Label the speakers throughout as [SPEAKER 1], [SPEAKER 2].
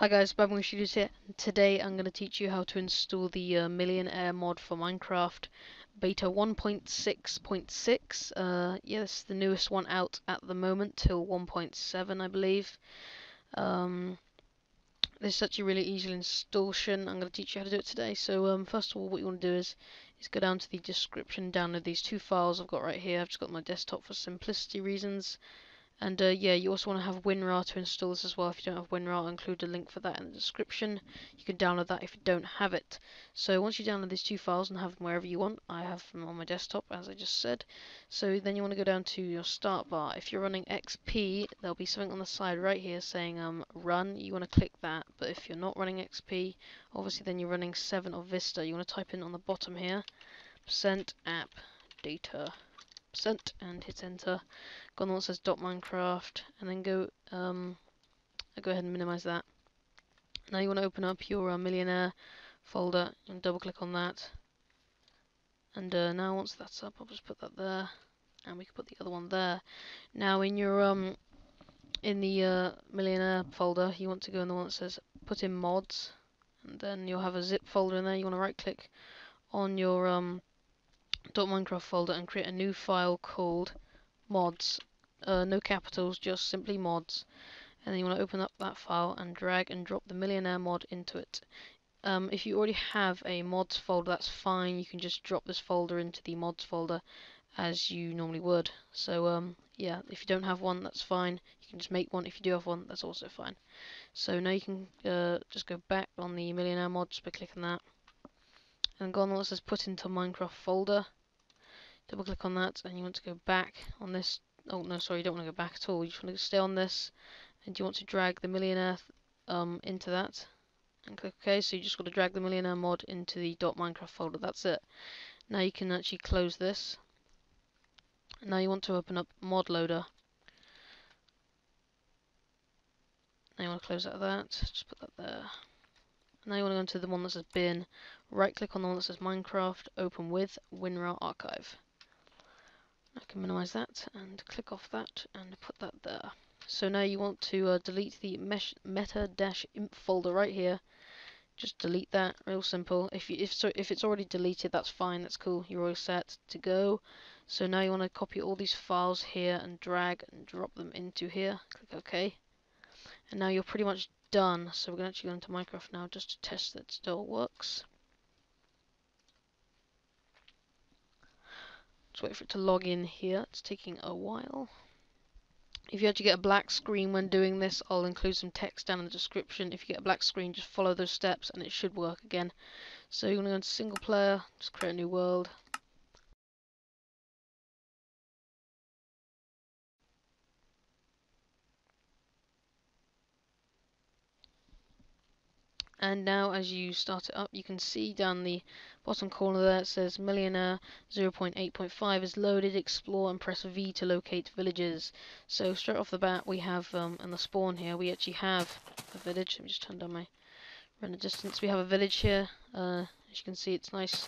[SPEAKER 1] Hi guys, Badmonkey Studios here. Today I'm going to teach you how to install the uh, Millenaire mod for Minecraft beta 1.6.6. Uh, the newest one out at the moment till 1.7 I believe. Um, this is actually really easy installation. I'm going to teach you how to do it today. So um, first of all what you want to do is, is go down to the description, download these two files I've got right here. I've just got my desktop for simplicity reasons. And uh, yeah, you also want to have WinRAR to install this as well. If you don't have WinRAR, I'll include a link for that in the description. You can download that if you don't have it. So once you download these two files and have them wherever you want, I have them on my desktop as I just said. So then you want to go down to your start bar. If you're running XP, there'll be something on the side right here saying um, run. You want to click that. But if you're not running XP, obviously then you're running 7 or Vista. You want to type in on the bottom here, percent app data and hit enter. Go on that says dot Minecraft and then go um I'll go ahead and minimize that. Now you want to open up your uh, Millenaire folder and double click on that. And uh, now once that's up, I'll just put that there, and we can put the other one there. Now in your um in the uh, Millenaire folder, you want to go in the one that says put in mods, and then you'll have a zip folder in there. You want to right click on your um .minecraft folder and create a new file called mods. Uh, no capitals, just simply mods. And then you want to open up that file and drag and drop the Millenaire mod into it. Um, if you already have a mods folder, that's fine. You can just drop this folder into the mods folder as you normally would. So um, yeah, if you don't have one, that's fine. You can just make one. If you do have one, that's also fine. So now you can uh, just go back on the Millenaire mods by clicking that and go on what says put into Minecraft folder. Double click on that and you want to go back on this. Oh no, sorry, you don't want to go back at all. You just want to stay on this and you want to drag the Millenaire um, into that and click OK. So you just got to drag the Millenaire mod into the .minecraft folder. That's it. Now you can actually close this. Now you want to open up mod loader. Now you want to close out of that. Just put that there. Now you want to go into the one that says bin, right click on the one that says Minecraft, open with WinRAR archive. I can minimize that and click off that and put that there. So now you want to uh, delete the META-INF folder right here. Just delete that, real simple. If you if so if it's already deleted, that's fine, that's cool. You're all set to go. So now you want to copy all these files here and drag and drop them into here. Click OK. And now you're pretty much done. So we're going to actually go into Minecraft now just to test that it still works. Just wait for it to log in here. It's taking a while. If you actually get a black screen when doing this, I'll include some text down in the description. If you get a black screen, just follow those steps and it should work again. So you're going to go into single player, just create a new world. And now as you start it up you can see down the bottom corner there it says Millenaire 0.8.5 is loaded explore and press V to locate villages. So straight off the bat we have um, in the spawn here we actually have a village. Let me just turn down my render distance. We have a village here. Uh, as you can see it's nice.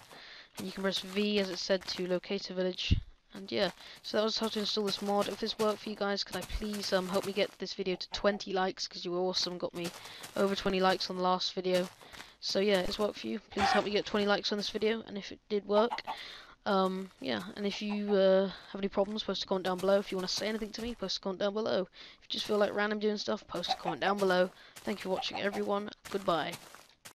[SPEAKER 1] And you can press V as it said to locate a village and yeah, so that was how to install this mod. If this worked for you guys, could I please um, help me get this video to 20 likes, because you were awesome, got me over 20 likes on the last video. So yeah, it's worked for you. Please help me get 20 likes on this video, and if it did work, um, yeah, and if you uh, have any problems, post a comment down below. If you want to say anything to me, post a comment down below. If you just feel like random doing stuff, post a comment down below. Thank you for watching, everyone. Goodbye.